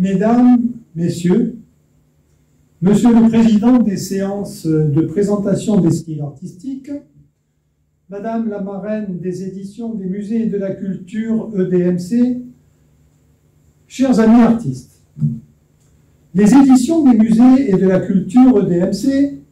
Mesdames, Messieurs, Monsieur le Président des séances de présentation des styles artistiques, Madame la marraine des éditions des musées et de la culture EDMC, chers amis artistes, les éditions des musées et de la culture EDMC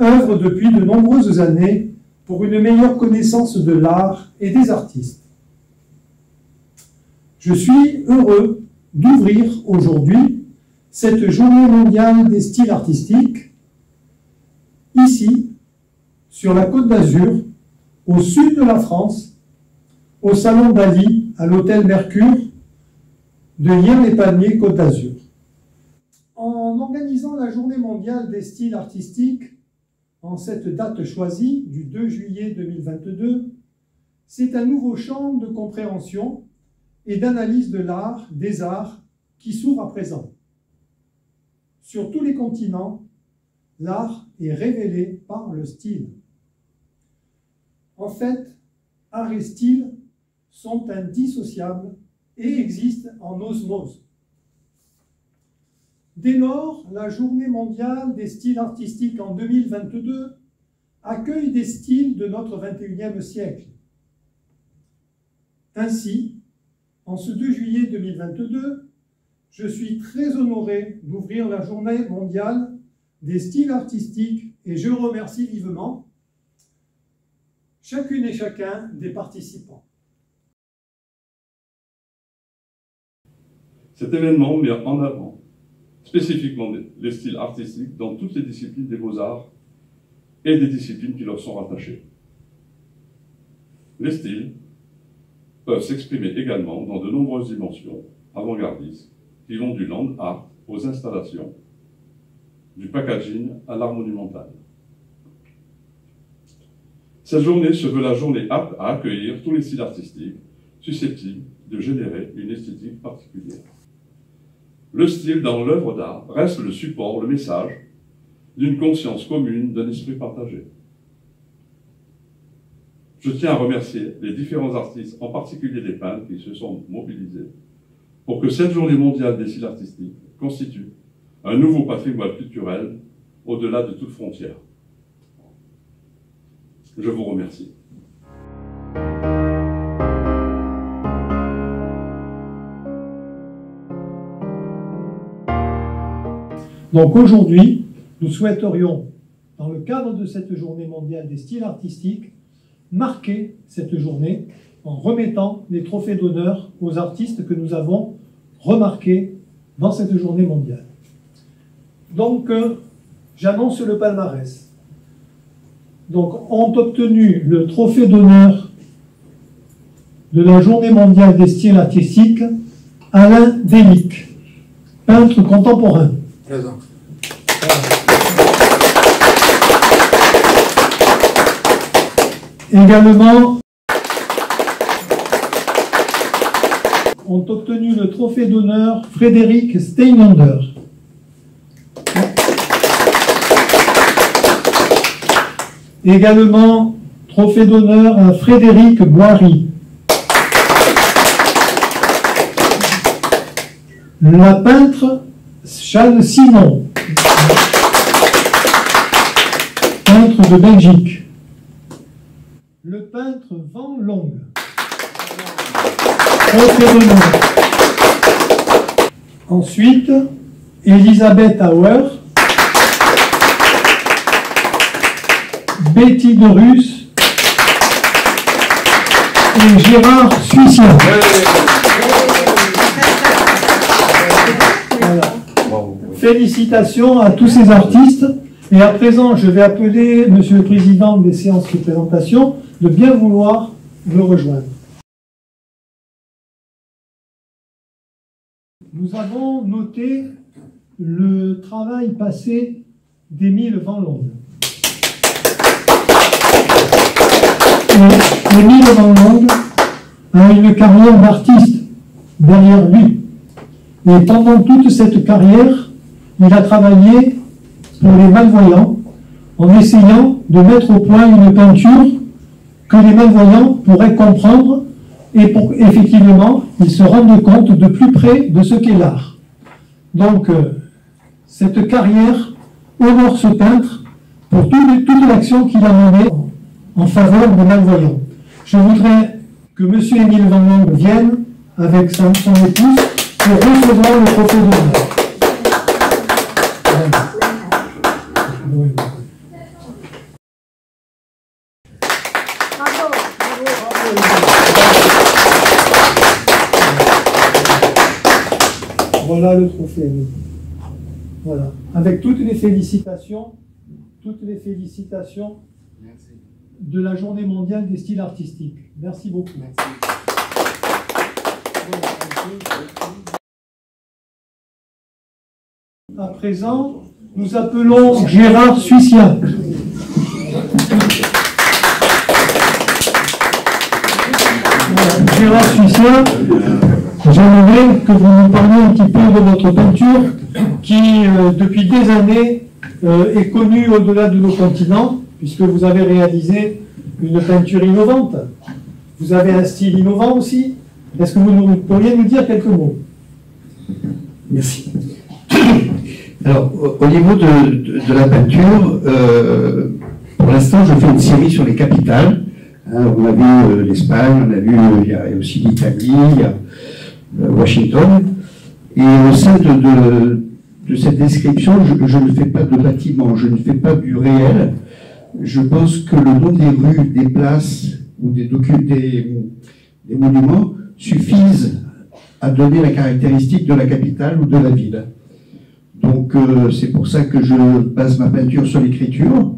œuvrent depuis de nombreuses années pour une meilleure connaissance de l'art et des artistes. Je suis heureux d'ouvrir aujourd'hui cette journée mondiale des styles artistiques, ici, sur la Côte d'Azur, au sud de la France, au Salon d'Ali, à l'hôtel Mercure de Hier-les-Palmiers, Côte d'Azur. En organisant la journée mondiale des styles artistiques, en cette date choisie du 2 juillet 2022, c'est un nouveau champ de compréhension et d'analyse de l'art, des arts, qui s'ouvre à présent. Sur tous les continents, l'art est révélé par le style. En fait, art et style sont indissociables et existent en osmose. Dès lors, la Journée mondiale des styles artistiques en 2022 accueille des styles de notre 21e siècle. Ainsi, en ce 2 juillet 2022, je suis très honoré d'ouvrir la journée mondiale des styles artistiques et je remercie vivement chacune et chacun des participants. Cet événement met en avant spécifiquement les styles artistiques dans toutes les disciplines des beaux-arts et des disciplines qui leur sont rattachées. Les styles peuvent s'exprimer également dans de nombreuses dimensions avant-gardistes qui vont du land art aux installations, du packaging à l'art monumental. Cette journée se veut la journée apte à accueillir tous les styles artistiques susceptibles de générer une esthétique particulière. Le style dans l'œuvre d'art reste le support, le message d'une conscience commune, d'un esprit partagé. Je tiens à remercier les différents artistes, en particulier les peintres, qui se sont mobilisés pour que cette journée mondiale des styles artistiques constitue un nouveau patrimoine culturel au-delà de toute frontière. Je vous remercie. Donc aujourd'hui, nous souhaiterions, dans le cadre de cette journée mondiale des styles artistiques, marquer cette journée en remettant les trophées d'honneur aux artistes que nous avons remarqués dans cette journée mondiale. Donc, euh, j'annonce le palmarès. Donc, ont obtenu le trophée d'honneur de la journée mondiale des styles artistiques Alain Délic, peintre contemporain. Également, ont obtenu le trophée d'honneur Frédéric Steinander. Également, trophée d'honneur à Frédéric Boiry. La peintre Charles Simon, peintre de Belgique. Le peintre Van Long. Ensuite, Elisabeth Auer, Betty Dorus et Gérard Suissien. Félicitations à tous ces artistes. Et à présent, je vais appeler Monsieur le Président des séances de présentation de bien vouloir me rejoindre. nous avons noté le travail passé d'Émile Van Londe. Émile Van Londe a une carrière d'artiste derrière lui. Et pendant toute cette carrière, il a travaillé pour les malvoyants en essayant de mettre au point une peinture que les malvoyants pourraient comprendre et pour effectivement ils se rendent compte de plus près de ce qu'est l'art. Donc, euh, cette carrière honore ce peintre pour toute, l'action qu'il a menée en faveur des malvoyants. Je voudrais que M. Émile Van vienne avec son, son épouse pour recevoir le trophée d'honneur. Voilà le trophée. Voilà. Avec toutes les félicitations, toutes les félicitations de la journée mondiale des styles artistiques. Merci beaucoup. À présent, nous appelons Gérard Suicien. Gérard Suicien, j'aimerais que vous nous parliez un petit peu de votre peinture qui, euh, depuis des années, euh, est connue au-delà de nos continents, puisque vous avez réalisé une peinture innovante. Vous avez un style innovant aussi. Est-ce que vous pourriez nous dire quelques mots? Merci. Alors, au, au niveau de la peinture, euh, pour l'instant, je fais une série sur les capitales. Hein, on a vu euh, l'Espagne, on a vu, euh, il y a aussi l'Italie, euh, Washington. Et au sein de, cette description, je, ne fais pas de bâtiment, je ne fais pas du réel. Je pense que le nom des rues, des places ou des, des, monuments suffisent à donner la caractéristique de la capitale ou de la ville. Donc c'est pour ça que je base ma peinture sur l'écriture,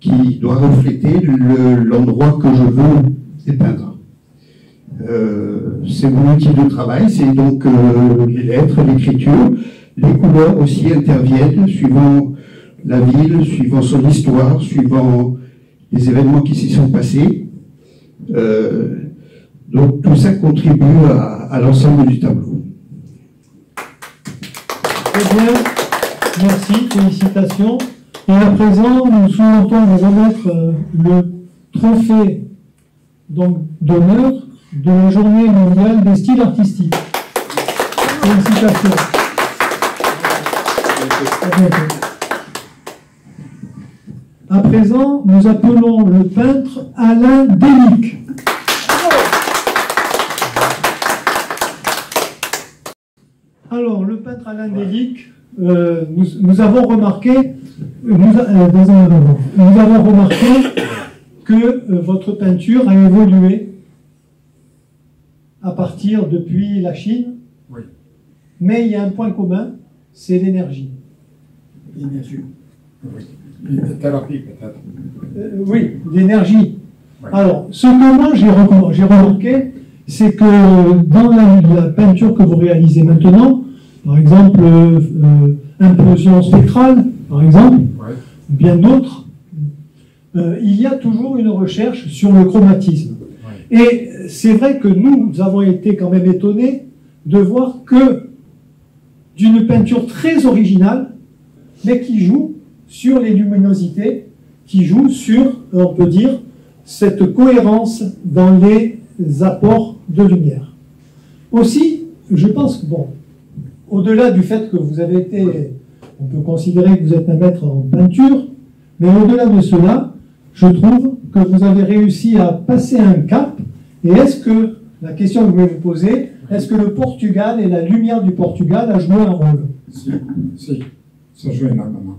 qui doit refléter le- l'endroit que je veux dépeindre. Euh, c'est mon outil de travail, c'est donc euh, les lettres, l'écriture. Les couleurs aussi interviennent suivant la ville, suivant son histoire, suivant les événements qui s'y sont passés. Euh, donc tout ça contribue à, à l'ensemble du tableau. Très bien, merci, félicitations. Et à présent, nous souhaitons vous remettre euh, le trophée d'honneur de la journée mondiale des styles artistiques. Félicitations. À présent, nous appelons le peintre Alain Délic. Alors, le peintre Alain Délic, euh, nous, nous avons remarqué, nous, a- euh, dans un moment, nous avons remarqué que euh, votre peinture a évolué à partir depuis la Chine, Oui. mais il y a un point commun, c'est l'énergie. Énergie. Oui. Une thérapie peut-être. Euh, oui, l'énergie. Alors, ce que moi j'ai remarqué, c'est que dans la, la peinture que vous réalisez maintenant, par exemple, euh, implosion spectrale, par exemple, Ouais. bien d'autres, euh, il y a toujours une recherche sur le chromatisme. Ouais. Et c'est vrai que nous, nous avons été quand même étonnés de voir que d'une peinture très originale, mais qui joue sur les luminosités, qui joue sur, on peut dire, cette cohérence dans les apports de lumière. Aussi, je pense que, bon, au-delà du fait que vous avez été, on peut considérer que vous êtes un maître en peinture, mais au-delà de cela, je trouve que vous avez réussi à passer un cap. Et est-ce que, la question que je vais vous poser, est-ce que le Portugal et la lumière du Portugal a joué un rôle? Si, si, ça joue énormément.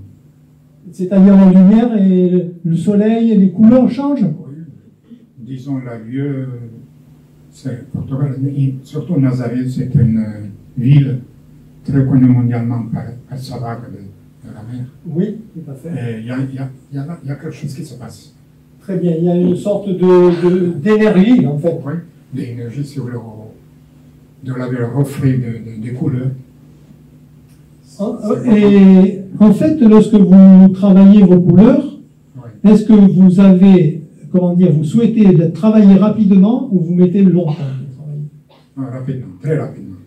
C'est-à-dire la lumière et le soleil et les couleurs changent? Oui. Disons, la lieu, c'est Portugal, surtout Nazareth, c'est une euh, ville très connue mondialement par, par sa vague de, de la mer. Oui, tout à fait. Il y a, y, y, y quelque chose qui se passe. Très bien, il y a une sorte de- de- d'énergie, en fait. Oui, l'énergie sur le, de la le reflet de, de- des couleurs. Et en fait, lorsque vous travaillez vos couleurs, Oui. est-ce que vous avez, comment dire, vous souhaitez de travailler rapidement ou vous mettez longtemps pour travailler? Ah, rapidement, très rapidement.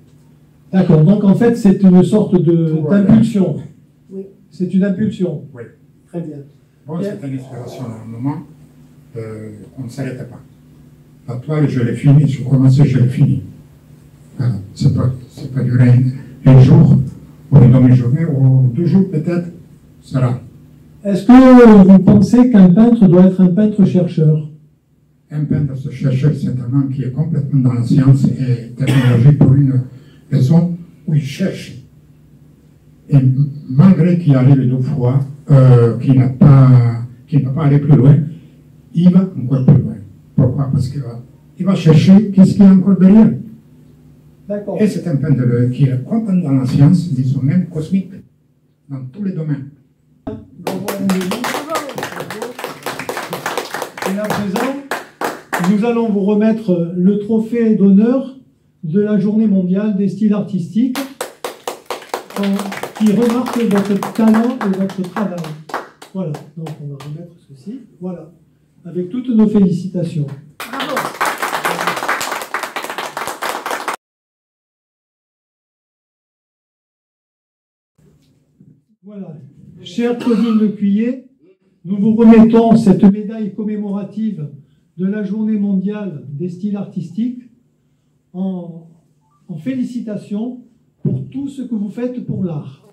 D'accord, donc en fait, c'est une sorte d'impulsion. Oui. C'est une impulsion. Oui. Très bien. Bon, c'est une inspiration à un moment, euh, on ne s'arrête pas. La toile, je l'ai finie, je commençais, je l'ai finie. Voilà. C'est pas, c'est pas duré un, un jour, pour une demi-journée ou deux jours peut-être, sera. Est-ce que vous pensez qu'un peintre doit être un peintre chercheur? Un peintre se chercheur, c'est un homme qui est complètement dans la science et technologie pour une raison où il cherche. Et malgré qu'il arrive deux fois, euh, qu'il n'a pas, qu'il n'a pas allé plus loin, il va encore plus loin. Pourquoi? Parce qu'il va, il va chercher qu'est-ce qu'il y a encore derrière. Et c'est un peintre qui est complètement dans la science, disons même cosmique, dans tous les domaines. Et à présent, nous allons vous remettre le trophée d'honneur de la journée mondiale des styles artistiques qui remarque votre talent et votre travail. Voilà, donc on va remettre ceci. Voilà, avec toutes nos félicitations. Voilà. Chère Claudine Lecuyer, nous vous remettons cette médaille commémorative de la Journée mondiale des styles artistiques en, en félicitations pour tout ce que vous faites pour l'art.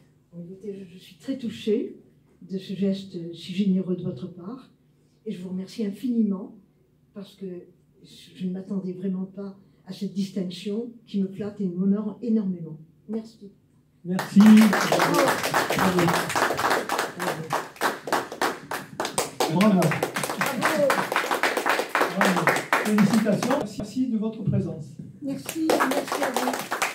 Je suis très touchée de ce geste si généreux de votre part et je vous remercie infiniment parce que je ne m'attendais vraiment pas à cette distinction qui me flatte et m'honore énormément. Merci. Merci. Bravo. Bravo. Bravo. Félicitations. Merci de votre présence. Merci, merci à vous.